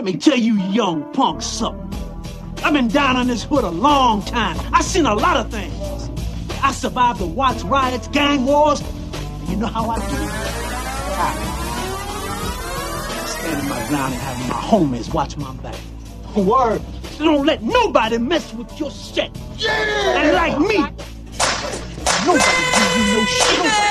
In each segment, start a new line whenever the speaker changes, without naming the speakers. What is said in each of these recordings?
Let me tell you young punks something. I've been down in this hood a long time. I've seen a lot of things. I survived the Watts riots, gang wars. And you know how I do it? I standing my ground and having my homies watch my back. Word. So don't let nobody mess with your shit. Yeah! And like me, nobody give you no shit.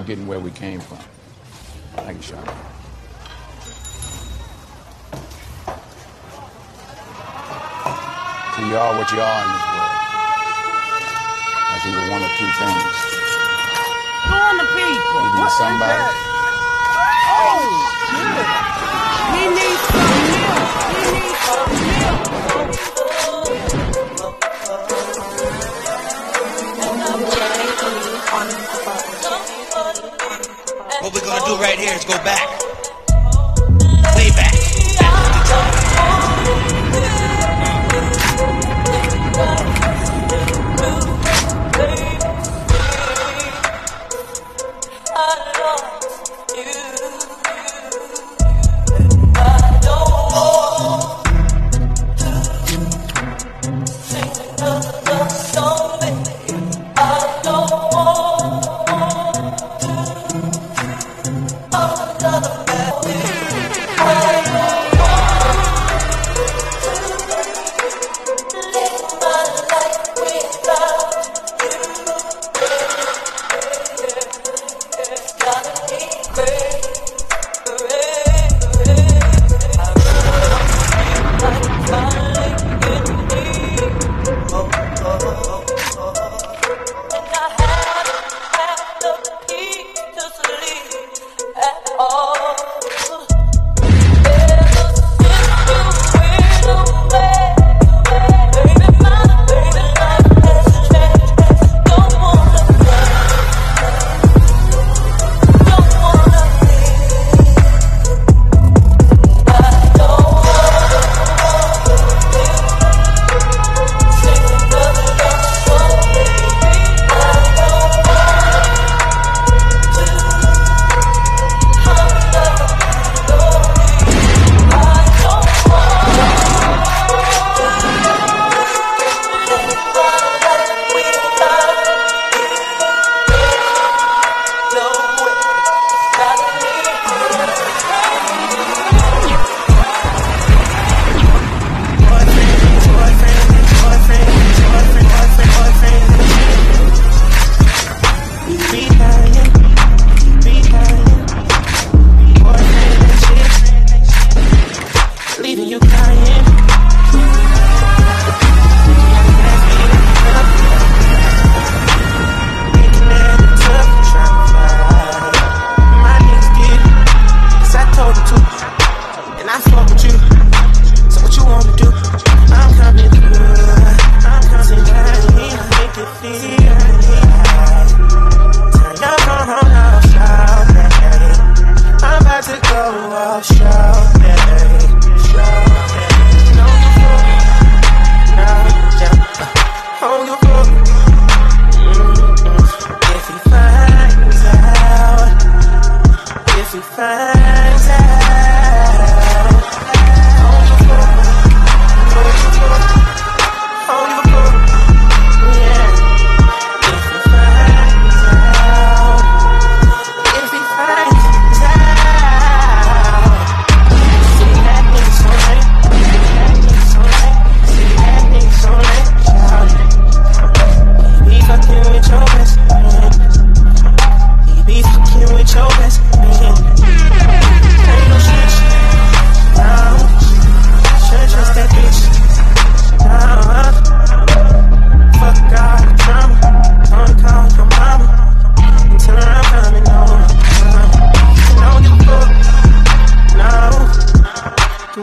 Forgetting where we came from. Thank you, Sean. So you are what you are in this world. That's either one or two things.
Doing the people.
Either somebody oh,
He needs
What we're gonna do right here is go back.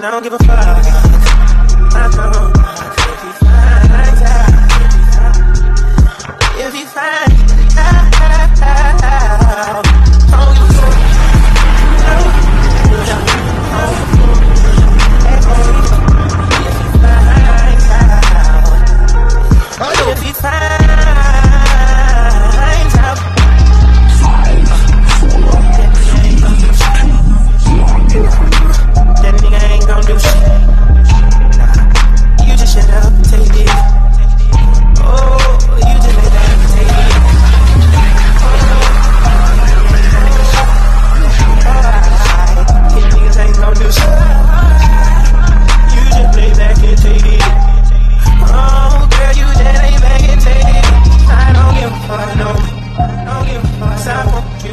I don't give a fuck.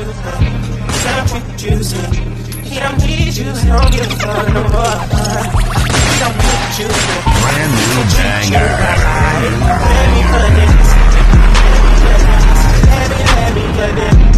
you. Cause I don't need you, he don't give a fuck brand new banger. Let me. Let me, let me.